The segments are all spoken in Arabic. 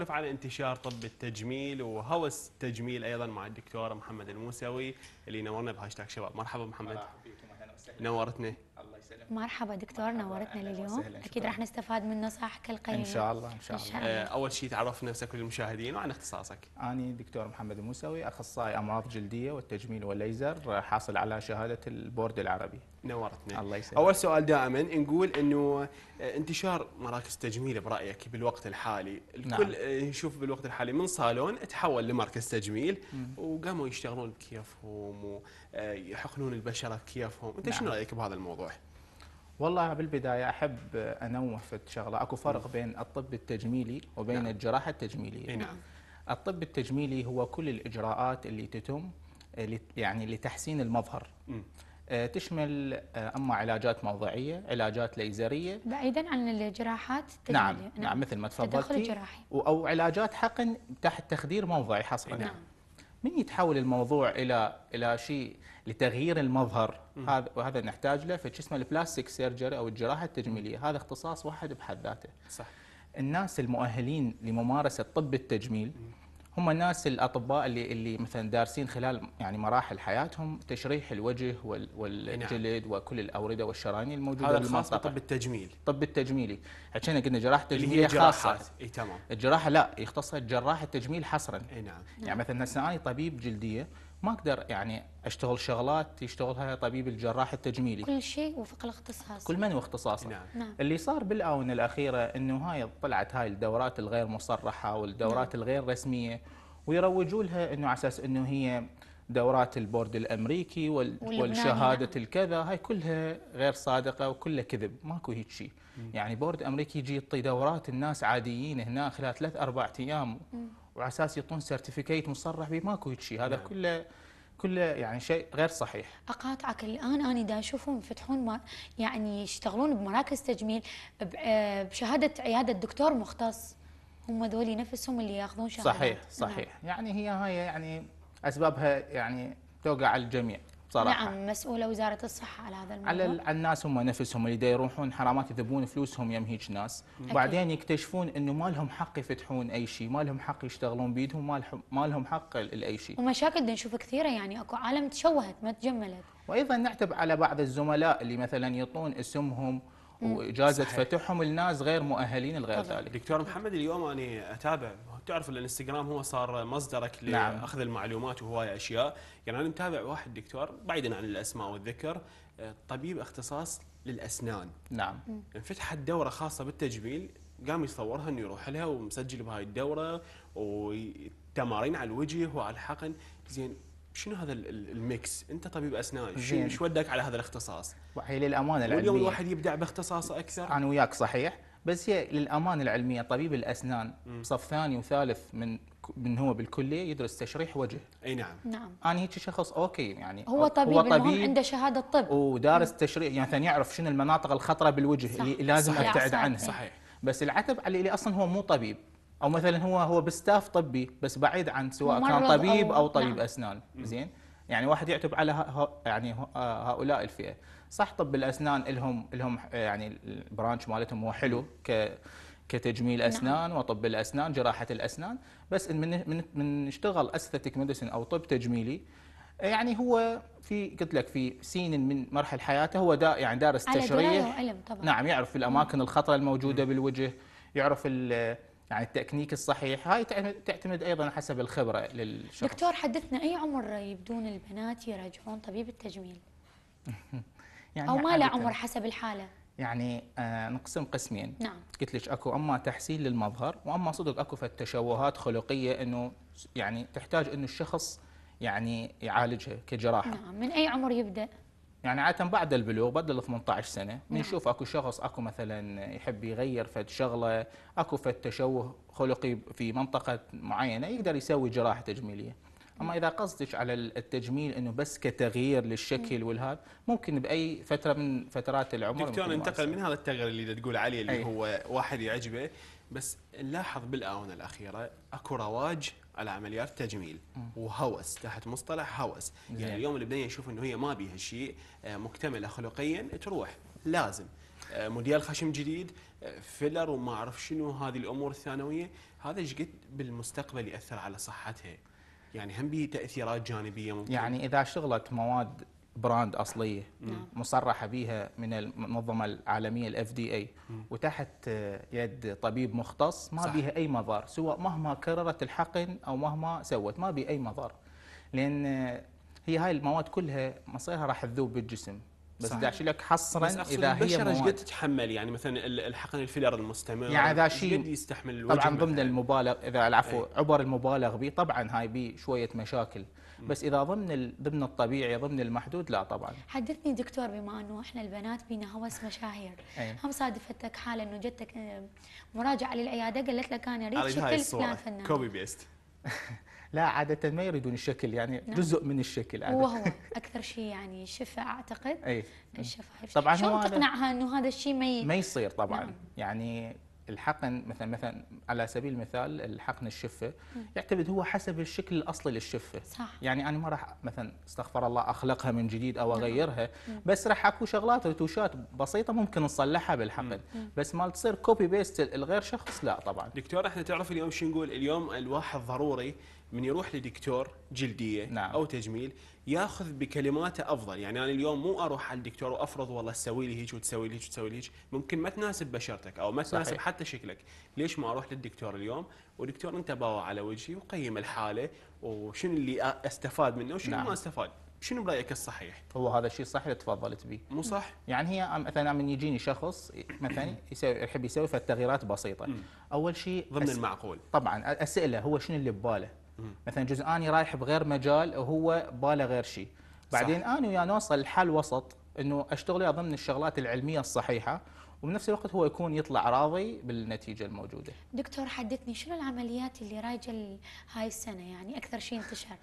نعرف عن انتشار طب التجميل وهوس التجميل أيضا مع الدكتور محمد الموسوي اللي نورنا بهاشتاج شباب. مرحبا محمد. مرحبا بكم أهلا وسهلا. نورتنا. الله يسلمك. مرحبا دكتور نورتنا أهلاً لليوم. أكيد. راح نستفاد من نصائحك القيمه إن شاء الله إن شاء إن شاء الله. الله. آه، أول شيء تعرف نفسك للمشاهدين وعن اختصاصك. أني دكتور محمد الموسوي أخصائي أمراض جلدية والتجميل والليزر حاصل على شهادة البورد العربي. نورتنا الله يسلمك. أول سؤال دائما نقول إنه آه، انتشار مراكز تجميل برأيك بالوقت الحالي. الكل نعم. آه، يشوف بالوقت الحالي من صالون تحول لمركز تجميل وقاموا يشتغلون بكيفهم ويحقنون البشره بكيفهم. أنت شنو نعم. رأيك بهذا الموضوع؟ والله بالبداية أحب أنوه في شغلة. أكو فرق بين الطب التجميلي وبين نعم. الجراحة التجميلية. نعم. الطب التجميلي هو كل الإجراءات اللي تتم آه، يعني لتحسين المظهر. مم. آه، تشمل آه، أما علاجات موضعية علاجات ليزرية. بعيدا عن الجراحات نعم التجميلية. نعم. مثل ما تفضلتي. أو علاجات حقن تحت تخدير موضعي حصرا نعم. من يتحول الموضوع إلى إلى شيء لتغيير المظهر؟ هذا وهذا نحتاج له في اسمه البلاستيك سيرجري أو الجراحة التجميلية. هذا اختصاص واحد بحد ذاته. صح. الناس المؤهلين لممارسة طب التجميل هم الناس الأطباء اللي اللي مثلا دارسين خلال يعني مراحل حياتهم تشريح الوجه وال- والجلد وكل الأوردة والشرايين الموجودة هذا خاص بالمنطقة بطب التجميل. الطب التجميلي عشان قلنا جراحة اللي تجميلية هي خاصة. إي تمام. الجراحة لا يختصها جراح التجميل حصرا. إي نعم. يعني مثلا هسه أنا طبيب جلدية. ما أقدر يعني أشتغل شغلات يشتغلها طبيب الجراح التجميلي. كل شيء وفق الاختصاص. كل من واختصاصه نعم. نعم. اللي صار بالآونة الأخيرة إنه هاي طلعت هاي الدورات الغير مصرحة والدورات الغير رسمية ويروجوا لها إنه على أساس إنه هي دورات البورد الأمريكي وال والشهادة نعم. الكذا هاي كلها غير صادقة وكلها كذب. ماكو هيك شيء. يعني بورد أمريكي يجي يعطي دورات الناس عاديين هنا خلال ثلاث أربع أيام. وعلى أساس يعطون certificate مصرح به ماكو شيء. هذا نعم. كله كله يعني شيء غير صحيح. أقاطعك الآن أنا دا أشوفهم يفتحون ما يعني يشتغلون بمراكز تجميل آه، بشهادة عيادة دكتور مختص. هم ذولي نفسهم اللي ياخذون شهادات. صحيح صحيح. يعني هي هاي يعني أسبابها يعني توقع على الجميع. صراحة. نعم مسؤولة وزارة الصحة على هذا الموضوع. على ال- على الناس هم نفسهم اللي يروحون حرامات يذبون فلوسهم يم هيك ناس. وبعدين يكتشفون إنه ما لهم حق يفتحون أي شيء ما لهم حق يشتغلون بيدهم ما لهم ما لهم حق لاي شيء. ومشاكل نشوف كثيرة يعني أكو عالم تشوهت ما تجملت. وأيضا نعتب على بعض الزملاء اللي مثلا يعطون اسمهم واجازه صحيح. فتحهم لناس غير مؤهلين لغير طبعاً. ذلك دكتور محمد اليوم أنا أتابع تعرف الإنستغرام هو صار مصدرك نعم. لأخذ المعلومات وهواي أشياء يعني أنا متابع واحد دكتور بعيدا عن الأسماء والذكر آه، طبيب اختصاص للأسنان نعم انفتحت دورة خاصة بالتجميل قام يصورها إنه يروح لها ومسجل بهاي الدورة وتمارين على الوجه وعلى الحقن زين شنو هذا ال- ال- الميكس؟ انت طبيب أسنان شو زين. شو ودك على هذا الاختصاص؟ وهي للأمانة واليوم العلمية الواحد يبدع باختصاصه أكثر أنا وياك صحيح بس هي للأمانة العلمية طبيب الأسنان صف ثاني وثالث من من هو بالكلية يدرس تشريح وجه أي نعم نعم أنا هيك شخص أوكي يعني هو طبيب, المهم عنده شهادة طب ودارس تشريح يعني مثلا يعرف شنو المناطق الخطرة بالوجه صح. اللي لازم. أبتعد. عنها صحيح بس العتب على اللي أصلا هو مو طبيب أو مثلا هو هو ب staff طبي بس بعيد عن سواء كان طبيب أو- أو طبيب نعم. أسنان. زين؟ يعني واحد يعتب على ه- ه- يعني ه- آه هؤلاء الفئة. صح طب الأسنان لهم لهم يعني ال branch مالتهم هو حلو ك كتجميل أسنان وطب الأسنان جراحة الأسنان. بس من من من نشتغل aesthetic medicine أو طب تجميلي يعني هو في قلت لك في سين من مراحل حياته. هو دا يعني دارس تشريح. نعم يعرف الأماكن الخطره الموجودة بالوجه يعرف ال- يعني التكنيك الصحيح. هاي تعتمد- أيضا حسب الخبرة للشخص. دكتور حدثنا أي عمر يبدون البنات يراجعون طبيب التجميل؟ يعني أو ما له عمر حسب الحالة. يعني آه نقسم قسمين. نعم. قلت لك أكو أما تحسين للمظهر وأما صدق أكو تشوهات خلقية إنه يعني تحتاج إنه الشخص يعني يعالجها كجراحة. نعم. من أي عمر يبدأ؟ يعني عادة بعد البلوغ بعد ال 18 سنة نعم. بنشوف أكو شخص أكو مثلا يحب يغير فد شغلة أكو فد تشوه خلقي في منطقة معينة يقدر يسوي جراحة تجميلية أما إذا قصدك على التجميل إنه بس كتغيير للشكل والهذا ممكن بأي فترة من فترات العمر دكتور ننتقل. من هذا التغيير اللي تقول عليه اللي أي. هو واحد يعجبه بس نلاحظ بالآونة الأخيرة أكو رواج على عمليات التجميل وهوس تحت مصطلح هوس. زين. يعني اليوم البنيه يشوف إنه هي ما بيها شيء آه، مكتملة خلقيا تروح. لازم. آه، موديل خشم جديد آه، فيلر وما أعرف شنو هذه الأمور الثانوية. هذا إيش قد بالمستقبل يأثر على صحتها؟ يعني هم به تأثيرات جانبية ممكن. يعني إذا اشتغلت مواد brand أصلية نعم. مصرحة بها من المنظمه العالمية ال FDA وتحت يد طبيب مختص ما صح. بيها أي مضار سواء مهما كررت الحقن أو مهما سوت ما بي أي مضار لأن هي هاي المواد كلها مصيرها راح تذوب بالجسم بس صحيح. داعش لك حصرا إذا هي البشره إيش قد تتحمل؟ يعني مثلا ال- الحقن ال filler المستمر يعني ذا إيش شيء قد يستحمل الوجه طبعا ضمن؟ المبالغ إذا العفو أي. عبر المبالغ به طبعا هاي بي شوية مشاكل. بس إذا ضمن ال- ضمن الطبيعي ضمن المحدود لا طبعا. حدثني دكتور بما إنه إحنا البنات بينا هوس مشاهير. أي. هم صادفتك حاله إنه جتك آه، مراجعة للعيادة قالت لك أنا أريد شكل فلان فنان. copy paste لا عادة ما يريدون الشكل يعني نعم. جزء من الشكل عادة. وهو أكثر شيء يعني الشفه أعتقد. اي الشفايف طبعاً شلون تقنعها إنه هذا الشيء ما ي... ما يصير طبعا. نعم. يعني الحقن مثلا مثلا على سبيل المثال الحقن الشفة يعتمد هو حسب الشكل الأصلي للشفة. صح. يعني أنا ما راح مثلا استغفر الله أخلقها من جديد أو نعم. أغيرها بس راح أكو شغلات رتوشات بسيطة ممكن نصلحها بالحقن. بس ما تصير copy paste الغير شخص لا طبعا. دكتور إحنا تعرف اليوم شو نقول؟ اليوم الواحد ضروري من يروح لدكتور جلدية نعم. أو تجميل ياخذ بكلماته أفضل. يعني أنا اليوم مو أروح على الدكتور وأفرض والله تسوي لي هيك وتسوي لي هيك وتسوي لي هيك. ممكن ما تناسب بشرتك أو ما تناسب صحيح. حتى شكلك. ليش ما أروح للدكتور اليوم؟ ودكتور أنت باوع على وجهي وقيم الحالة وشنو اللي أستفاد منه وشنو نعم. ما أستفاد. شنو برأيك الصحيح؟ هو هذا الشيء صحيح اللي تفضلت به. مو صح. يعني هي مثلا من يجيني شخص مثلا يسوي يحب يسوي فد تغييرات بسيطه أول شيء ضمن أس- المعقول. طبعا أسأله هو شنو اللي بباله. مثلا جزء آني رايح بغير مجال وهو باله غير شيء بعدين أنا وياه نوصل لحل وسط إنه أشتغل ضمن الشغلات العلمية الصحيحة وبنفس الوقت هو يكون يطلع راضي بالنتيجة الموجودة. دكتور حدثني شنو العمليات اللي رايجه هاي السنة يعني أكثر شيء انتشر؟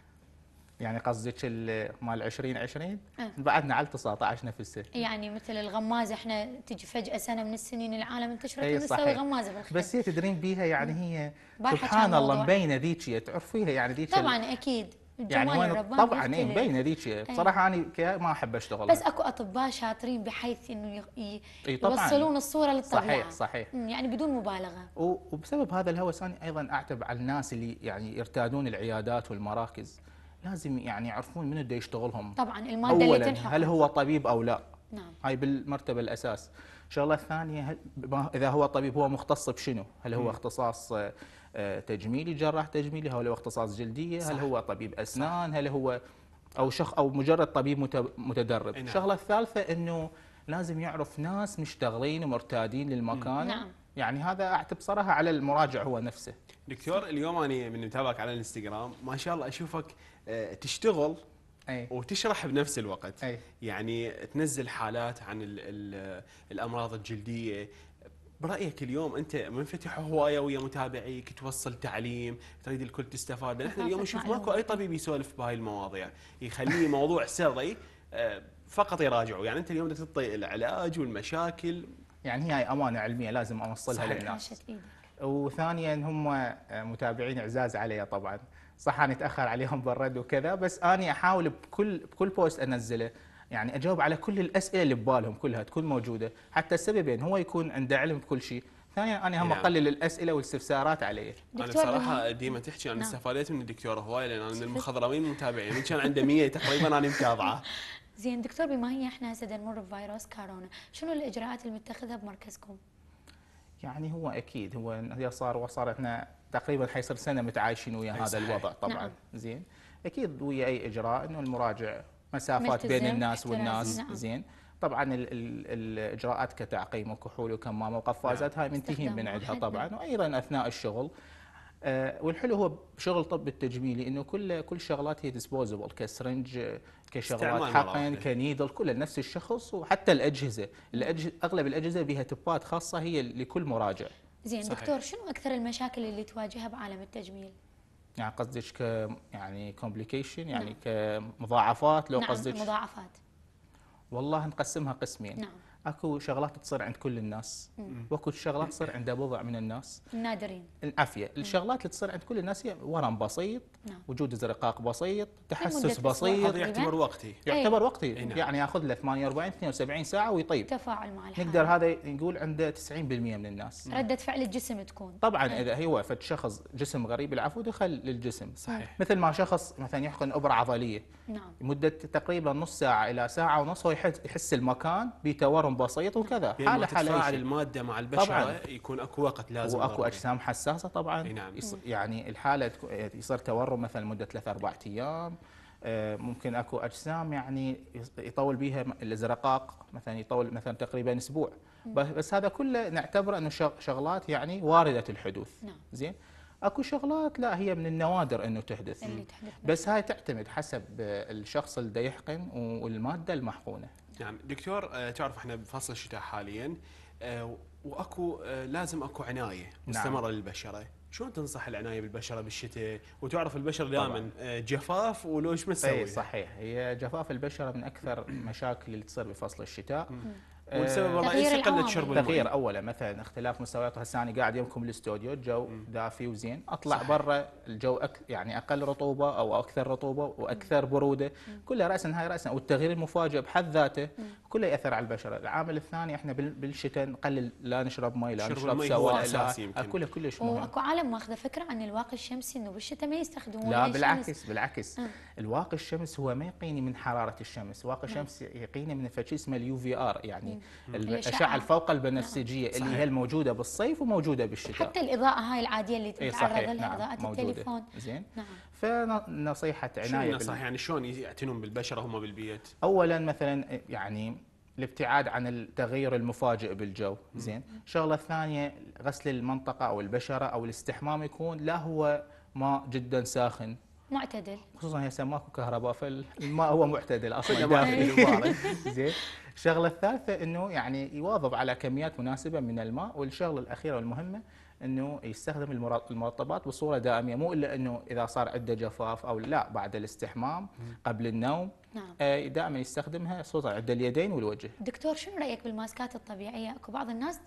يعني قصدك ال- مال 2020 أه. بعدنا على 19 نفسه. يعني مثل الغمازه إحنا تجي فجأة سنة من السنين العالم انتشرت ونسوي صحيح. غمازه بالخير بس هي تدرين بيها يعني هي سبحان الله. مبينه ذيك تعرفيها يعني ذيك طبعا أكيد. يعني الرباني طبعا اي. مبينه ذيك بصراحة أنا ما أحب أشتغل. بس أكو أطباء شاطرين بحيث إنه. يوصلون الصورة للطبيعة. صحيح صحيح. يعني بدون مبالغة. وبسبب هذا الهوس أنا أيضا أعتب على الناس اللي يعني يرتادون العيادات والمراكز. لازم يعني يعرفون من بده يشتغلهم. طبعا المادة اللي تنحق هل هو طبيب أو لا؟ نعم. هاي بالمرتبة الأساس. الشغله الثانية هل ما- إذا هو طبيب هو مختص بشنو؟ هل هو اختصاص آه، آه، تجميلي جراح تجميلي؟ هل هو اختصاص جلدية؟ هل صح. هو طبيب أسنان؟ هل هو أو شخ أو مجرد طبيب مت- متدرب؟ أي نعم. الشغله الثالثة إنه لازم يعرف ناس مشتغلين ومرتادين للمكان. نعم. يعني هذا أعتب صراحة على المراجع هو نفسه. دكتور اليوم أنا من متابعك على الإنستغرام ما شاء الله أشوفك آه، تشتغل أي. وتشرح بنفس الوقت. أي. يعني تنزل حالات عن ال ال الأمراض الجلدية. برأيك اليوم أنت منفتح هواية ويا متابعيك توصل تعليم تريد الكل تستفاد. إحنا اليوم نشوف ماكو أي. طبيب يسولف بهاي المواضيع. يخليه موضوع سري آه، فقط يراجعوا يعني أنت اليوم بدك تعطي العلاج والمشاكل يعني هي هاي أمانة علمية لازم أوصلها صحيح. للناس. وثانيا هم متابعين إعزاز علي طبعا. صح أنا أتأخر عليهم بالرد وكذا بس أني أحاول بكل بكل بوست أنزله يعني أجاوب على كل الأسئلة اللي ببالهم كلها تكون موجودة حتى السببين هو يكون عنده علم بكل شيء. ثانيا أنا هم نعم. أقلل الأسئلة والاستفسارات علي. أنا بصراحة بما- ديما تحكي أنا نعم. استفاديت من الدكتور هواي لأن أنا من المخضرمين متابعين من كان عنده 100 تقريبا أنا متابعة. زين دكتور بما هي إحنا هسه نمر بفيروس كورونا شنو الإجراءات المتخذة بمركزكم؟ يعني هو أكيد هو هي صار وصار إحنا تقريبا حيصير سنة متعايشين ويا هذا صحيح. الوضع طبعا. نعم. زين. أكيد ويا أي إجراء إنه المراجع مسافات بين الناس والناس. نعم. زين. طبعا ال ال الإجراءات كتعقيم وكحول وكمامة وقفازات هاي منتهين من عندها طبعا وأيضا أثناء الشغل. والحلو هو بشغل طب التجميلي انه كل كل شغلات هي disposable ك syringe آه، كشغلات استعمال حقن مرة ك needle كلها نفس الشخص وحتى الأجهزة. الأجهزة أغلب الأجهزة بها تبات خاصة هي لكل مراجع. زين صحيح. دكتور شنو أكثر المشاكل اللي تواجهها بعالم التجميل؟ يعني قصدك ك يعني complication يعني كمضاعفات؟ لو نعم قصدك المضاعفات والله نقسمها قسمين. نعم. أكو شغلات تصير عند كل الناس. وأكو شغلات تصير عند بضع من الناس. النادرين العافية. الشغلات اللي تصير عند كل الناس هي ورم بسيط نعم. وجود زرقاق بسيط تحسس. بسيط. هذا يعتبر وقتي. يعتبر وقتي. أي نعم. يعني ياخذ له 48 72 ساعة ويطيب. تفاعل مع الحالة نقدر هذا نقول عنده 90% من الناس. ردة فعل الجسم تكون. طبعا إذا هو فد شخص جسم غريب العفو دخل للجسم. صحيح. مثل ما شخص مثلا يحقن ابره عضلية. نعم. مدة تقريبا نص ساعة إلى ساعة ونص هو يحس, يحس المكان بتورم بسيط وكذا حالة حالة تتفاعل. المادة مع البشرة طبعاً. يكون أكو وقت لازم وأكو ضروري. أجسام حساسة طبعا نعم. يعني الحالة يصير تورم مثلا مده ثلاث أربع أيام آه، ممكن أكو أجسام يعني يطول بيها الازرقاق مثلا يطول مثلا تقريبا أسبوع بس هذا كله نعتبره إنه شغ- شغلات يعني واردة الحدوث نعم. زين أكو شغلات لا هي من النوادر إنه تحدث اللي تحدث بس هاي تعتمد حسب الشخص اللي يحقن والمادة المحقونة نعم. دكتور آه، تعرف إحنا بفصل الشتاء حاليا آه، وأكو آه، لازم أكو عناية مستمرة للبشرة. شلون تنصح العناية بالبشرة بالشتاء؟ وتعرف البشره دائما جفاف ولو إيش إي بنسوي صحيح. هي جفاف البشرة من أكثر المشاكل اللي تصير بفصل الشتاء. والسبب تغيير الرئيسي قله. شرب الماء تغيير اولا مثلا اختلاف مستويات هسه أنا قاعد يمكم بالاستوديو الجو دافي وزين. أطلع برا الجو أك يعني أقل رطوبة أو أكثر رطوبة وأكثر برودة. كلها راسا هاي راسا. والتغيير المفاجئ بحد ذاته كله يأثر على البشره العامل الثاني إحنا بال- بالشتاء نقلل لا نشرب مي لا شرب نشرب سوائل. كله كلش مهم. وأكو عالم ماخذه فكرة عن الواقي الشمسي إنه بالشتاء ما يستخدمون لا الشمس. بالعكس بالعكس. آه. الواقي الشمس هو ما يقيني من حرارة الشمس. واقي الشمس يقيني من فشي اسمه ال UVR يعني الأشعة. الاشعه الفوق البنفسجية اللي صحيح. هي الموجودة بالصيف وموجودة بالشتاء. حتى الإضاءة هاي العادية اللي اي تتعرض لها نعم إضاءة موجودة. التليفون. زين. نعم. فنصيحة عناية النصائح بال... يعني شلون يعتنون بالبشره هم بالبيت؟ اولا مثلا يعني الابتعاد عن التغير المفاجئ بالجو. زين. الشغله الثانية غسل المنطقة أو البشرة أو الاستحمام يكون لا هو ماء جدا ساخن. معتدل. خصوصا هسه ماكو كهرباء فالماء هو معتدل أصلا. دافئ البارد. زين. الشغلة الثالثة إنه يعني يواظب على كميات مناسبة من الماء والشغلة الأخيرة والمهمة إنه يستخدم المر- المرطبات بصورة دائمية. مو إلا إنه إذا صار عنده جفاف أو لا بعد الاستحمام قبل النوم. نعم. آه، دائما يستخدمها خصوصا عند اليدين والوجه. دكتور شنو رأيك بالماسكات الطبيعية؟ أكو بعض الناس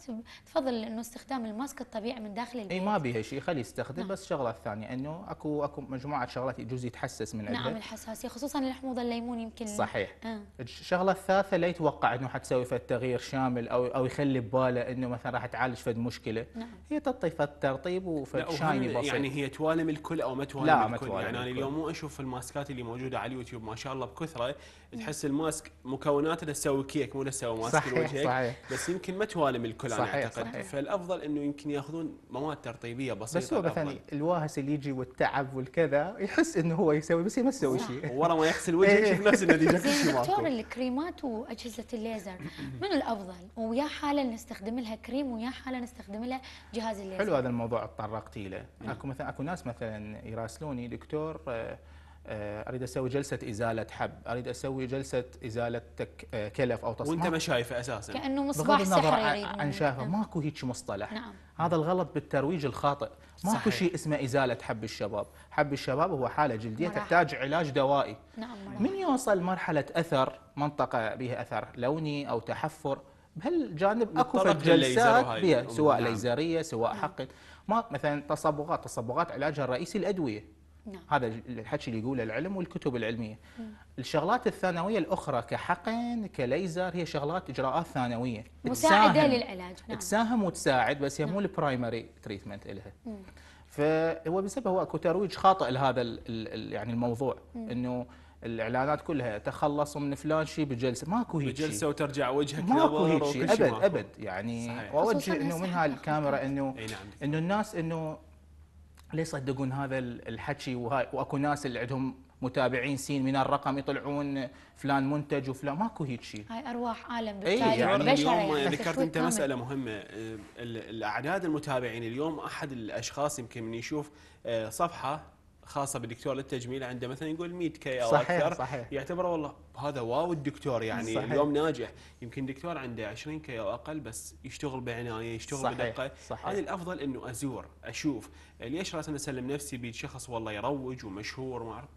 تفضل إنه استخدام الماسك الطبيعي من داخل البيت. اي ما بيها شيء خليه يستخدم نعم. بس الشغله الثانية إنه أكو أكو مجموعة شغلات يجوز يتحسس من نعم عندها الحساسية خصوصا الحموضة الليمون يمكن. صحيح. آه. الشغله الثالثه لا يتوقع إنه حتسوي فد تغيير شامل أو أو يخلي ببالة إنه مثلا راح تعالج فد مشكلة. نعم. هي تعطي فد ترطيب لا، وفد شايني بسيط. يعني هي توالم الكل أو ما توالم لا، ما الكل توالم يعني أنا الكل. اليوم مو أشوف الماسكات اللي موجودة على اليوتيوب ما شاء الله بكثره تحس ال mask مكوناته تسوي كيك مو تسوي mask صحيح لوجهك صحيح بس يمكن ما توالم الكل أنا صحيح، أعتقد صحيح. فالأفضل إنه يمكن يأخذون مواد ترطيبية بسيطة بس هو مثلا. الواهس اللي يجي والتعب والكذا يحس إنه هو يسوي بس هي ما تسوي صح. شيء ورا ما يغسل وجهه. يشوف نفس النتيجه كل شيء دكتور. الكريمات وأجهزة الليزر منو الأفضل ويا حاله نستخدم لها كريم ويا حاله نستخدم لها جهاز الليزر حلو هذا الموضوع تطرقتي له أكو مثلا أكو ناس مثلا يراسلوني دكتور آه، أريد أسوي جلسة إزالة حب أريد أسوي جلسة إزالة تك- آه، كلف أو تصميم وأنت ما شايفه أساسا كأنه بغض مصباح النظر سحر عن-. شافه آه. ماكو هيك مصطلح نعم. هذا الغلط بالترويج الخاطئ ماكو. شيء اسمه إزالة حب الشباب حب الشباب هو حالة جلدية مراحل. تحتاج علاج دوائي نعم. من يوصل مرحلة أثر منطقة بها أثر لوني أو تحفر بهالجانب أكو جلسات بها. سواء نعم. ليزرية سواء حقن ما مثلا تصبغات تصبغات علاجها الرئيسي الأدوية نعم. هذا الحكي اللي يقوله العلم والكتب العلمية. الشغلات الثانوية الأخرى كحقن كليزر هي شغلات إجراءات ثانوية. مساعدة تساهم- للعلاج نعم. تساهم وتساعد بس هي مو ال primary treatment لها فهو بسبب هو أكو ترويج خاطئ لهذا ال ال يعني الموضوع. إنه الإعلانات كلها تخلصوا من فلان شيء بجلسة. ماكو هيك بجلسة وترجع وجهك ماكو هيك شيء أبد. أبد. يعني. وأوجه إنه من نصيحة هاي الكاميرا إنه أي نعم. إنه الناس إنه لا يصدقون هذا ال- الحكي؟ وهاي وأكو ناس اللي عندهم متابعين سين من الرقم يطلعون فلان منتج وفلان. ماكو هيك شيء هاي أرواح عالم إي، بالتالي يعني البشر اليوم يعني. ذكرت أنت كامل. مسألة مهمة ال- الأعداد المتابعين اليوم أحد الأشخاص يمكن من يشوف آه، صفحة خاصة بالدكتور للتجميل عنده مثلا يقول 100 كي أو صحيح، أكثر صحيح. يعتبر والله هذا واو الدكتور يعني صحيح. اليوم ناجح يمكن دكتور عنده 20 كي أو أقل بس يشتغل بعناية يشتغل صحيح، بدقة صحيح. هذه الأفضل إنه أزور أشوف ليش راسا أسلم نفسي بشخص والله يروج ومشهور وما أعرف.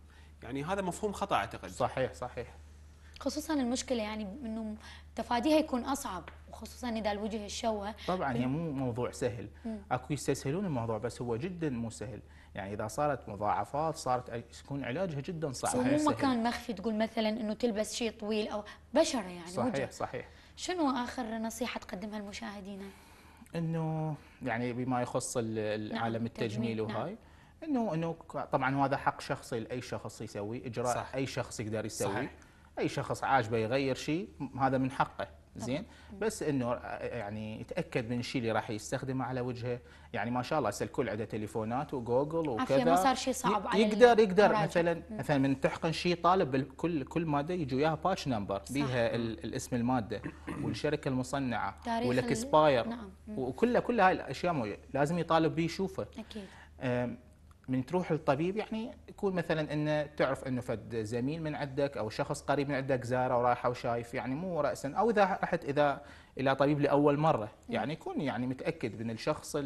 يعني هذا مفهوم خطأ أعتقد صحيح صحيح خصوصا المشكلة يعني إنه تفاديها يكون أصعب وخصوصا إذا الوجه الشوه طبعا هي مو موضوع سهل أكو يستسهلون الموضوع بس هو جدا مو سهل يعني إذا صارت مضاعفات صارت يكون علاجها جدا صعب مو. مكان مخفي تقول مثلا إنه تلبس شيء طويل أو بشرة يعني صحيح وجه صحيح شنو آخر نصيحة تقدمها لمشاهدينا؟ إنه يعني بما يخص ال- العالم نعم، التجميل التجميل، وهاي إنه إنه ك- طبعا هذا حق شخصي لأي شخص يسوي إجراء صح. أي شخص يقدر يسوي صحيح. أي شخص عاجبه يغير شيء هذا من حقه زين؟ بس إنه آه، يعني يتأكد من الشيء اللي راح يستخدمه على وجهه. يعني ما شاء الله هسه الكل عنده تليفونات وجوجل وكذا ما صار شيء صعب على يقدر يقدر. مثلا مثلا من تحقن شيء طالب بالكل كل مادة يجي وياها batch number بيها ال- الاسم المادة والشركة المصنعة وال expire نعم. وكل كل هاي الأشياء مو- لازم يطالب به يشوفه. أكيد. من تروح للطبيب يعني يكون مثلا إنه تعرف إنه فد زميل من عندك أو شخص قريب من عندك زاره ورايحه وشايف يعني مو راسا. أو إذا رحت إذا إلى طبيب لأول مرة يعني يكون يعني متأكد من الشخص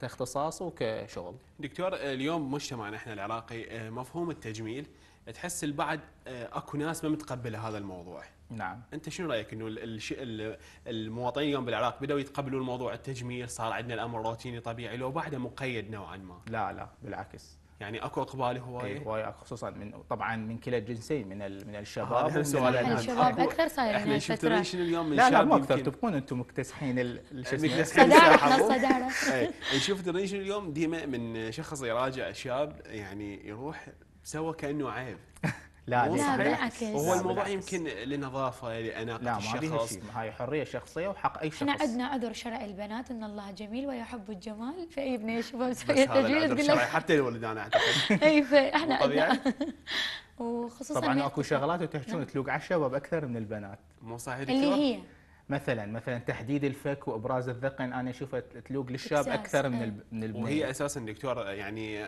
كاختصاصه وكشغل. دكتور اليوم مجتمعنا إحنا العراقي آه، مفهوم التجميل. تحس البعض آه، اكو ناس ما متقبلة هذا الموضوع. نعم. انت شنو رأيك؟ إنه ال- الش- ال- المواطنين اليوم بالعراق بدأوا يتقبلون الموضوع التجميل صار عندنا الأمر روتيني طبيعي لو بعده مقيد نوعا ما. لا لا بالعكس. يعني اكو اقبال اي هواية هواي خصوصا من طبعا من كلا الجنسين من ال- من الشباب هذا ومن سؤال. الشباب أكثر صايرين إحنا شفت الريشن اليوم من لا لا مو أكثر تبقون أنتم مكتسحين مكتسحين. الصداره اي نشوف الريشن اليوم ديما من شخص يراجع شاب يعني يروح سوى كأنه عيب لا مو لا،. بالعكس. وهو لا، الموضوع. يمكن لنظافة لأناقة لا ما الشخص شيء هاي حرية شخصية وحق أي شخص إحنا عندنا عذر شرعي البنات إن الله جميل ويحب الجمال فاي بنيه تقول الشرعي لك حتى الولد أنا أعتقد إي فاحنا؟ عندنا وخصوصا طبعا أكو شغلات وتحجون تلوق على الشباب أكثر من البنات مو صحيح؟ اللي هي مثلا مثلا تحديد الفك وإبراز الذقن أنا اشوفها تلوق للشاب أكثر من إيه. من البنيه وهي أساسا دكتور يعني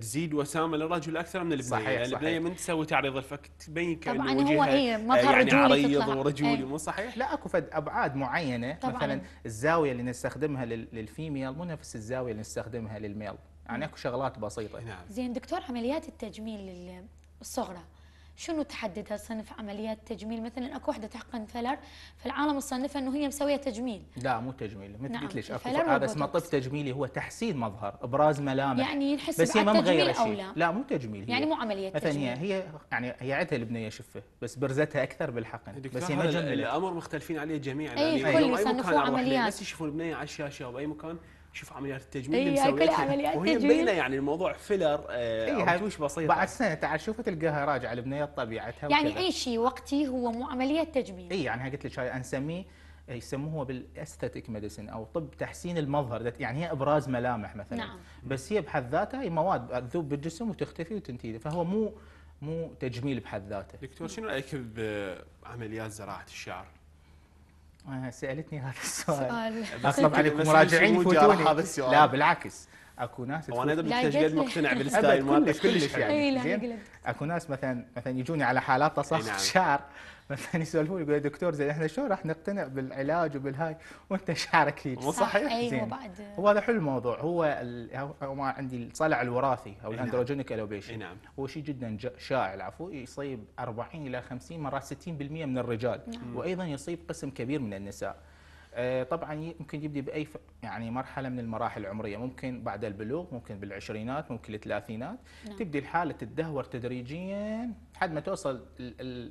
تزيد وسامه للرجل أكثر من البنيه صحيح، يعني صحيح. البنيه من تسوي تعريض الفك تبين كأنه طبعاً هو إيه، مظهر يعني رجولي عريض. ورجولي إيه. مو صحيح؟ لا أكو فد أبعاد معينة طبعاً. مثلا الزاوية اللي نستخدمها لل- للفيميل مو نفس الزاوية اللي نستخدمها للميل يعني أكو شغلات بسيطة نعم زين دكتور عمليات التجميل ال- الصغرى شنو تحددها صنف عمليات التجميل مثلا أكو وحدة تحقن فلر فالعالم مصنفها إنه هي مسوية تجميل. لا مو تجميل. مثل نعم، قلت لك أكو هذا اسمه طب. تجميلي هو تحسين مظهر أبراز ملامح. يعني نحس بس هي ما تجميل مغيرة شيء. لا؟ لا مو تجميل هي. يعني مو عملية مثلا هي تجميل. هي يعني هي عندها البنيه شفه بس برزتها أكثر بالحقن. بس هي ما جملت الأمر مختلفين عليه جميعا. أي، يعني مكان يصنفوه عمليات. بس يشوفون البنيه على الشاشة أو باي مكان شوف عمليات التجميل اللي هاي كلها مسويتها عمليات وهي تجميل. مبينة يعني الموضوع filler آه، رتوش بسيطة بعد سنة تعال شوفها تلقاها راجعة البنيه طبيعتها يعني وكذا. اي شيء وقتي هو مو عمليه تجميل اي يعني قلت لك هاي نسميه يسموه بال aesthetic medicine أو طب تحسين المظهر يعني هي أبراز ملامح مثلا نعم. بس هي بحد ذاتها هي مواد تذوب بالجسم وتختفي وتنتهي فهو مو مو تجميل بحد ذاته دكتور شنو رأيك بعمليات زراعة الشعر؟ آه، سألتني هذا السؤال. سؤال. أطلب بس عليكم مراجعين يفوتوني هذا السؤال. لا بالعكس. اكو ناس هو أنا تفوت- اذا لك. مقتنع بال style مالك كلش يعني لا زين اكو ناس مثلا مثلا يجوني على حالات أي تساقط نعم. شعر مثلا يسولفون يقول يا دكتور زين إحنا شلون راح نقتنع بالعلاج وبالهاي وأنت شعرك هيك مو صحيح؟ أيوه زين. بعد هو هذا حلو الموضوع هو ال- هو- هو ما عندي الصلع الوراثي أو نعم. ال androgenic alopecia نعم هو شيء جدا شائع العفو يصيب 40 إلى 50 مرات 60% من الرجال نعم. وأيضا يصيب قسم كبير من النساء طبعا ي- ممكن يبدي بأي ف- يعني مرحلة من المراحل العمرية ممكن بعد البلوغ ممكن بالعشرينات ممكن الثلاثينات نعم. تبدي الحالة تدهور تدريجيا لحد ما توصل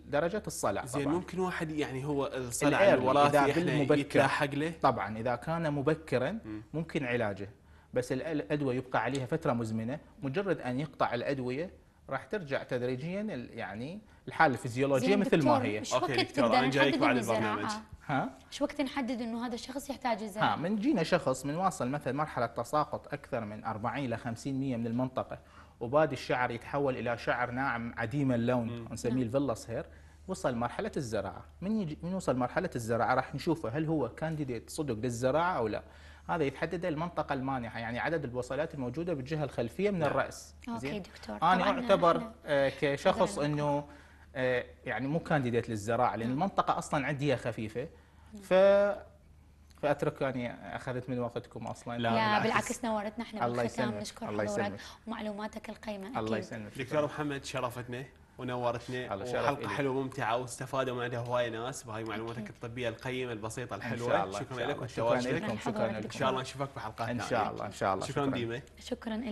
درجه الصلع زين طبعا ممكن واحد يعني هو الصلع الوراثي إذا إحنا. يتلاحق له طبعا إذا كان مبكرا مم. ممكن علاجه بس الأدوية يبقى عليها فترة مزمنة مجرد أن يقطع الأدوية راح ترجع تدريجيا ال- يعني الحالة الفيزيولوجية مثل ما هي وقت دكتور، أنا جايك بعد البرنامج. ها؟ إيش وقت نحدد إنه هذا الشخص يحتاج ها الزراعه؟ من جينا شخص من واصل مثلا مرحلة تساقط أكثر من 40 إلى 50% من المنطقة. وبادي الشعر يتحول إلى شعر ناعم عديم اللون نسميه ال vellus hair وصل مرحلة الزراعة. من يجي من وصل مرحلة الزراعة راح نشوفه هل هو candidate صدق للزراعة أو لا. هذا يتحدد المنطقة المانحة يعني عدد البصيلات الموجودة بالجهة الخلفية من نعم. الرأس. أوكي دكتور. أعتبر إحنا- آه، كشخص آه، يعني مو كانديديت للزراعة لأن المنطقة أصلا عندي هي خفيفة. ف فأترك أني أخذت من وقتكم أصلا. لا، لا بالعكس. نورتنا إحنا الله بالختام. نشكر الله حضورك يسلمك. ومعلوماتك القيمة. الله أكيد. يسلمك. دكتور محمد شرفتنا ونورتنا وحلقة إلي. حلوة ممتعة واستفادوا منها هواية ناس بهاي معلوماتك الطبية القيمة البسيطة الحلوه شاء الله شكرا إن شاء لك الله. شكرا وتواجدك لكم. شكرا لكم. إن شاء الله نشوفك بحلقات إن. شاء الله إن شاء الله. شكرا ديما شكرا لك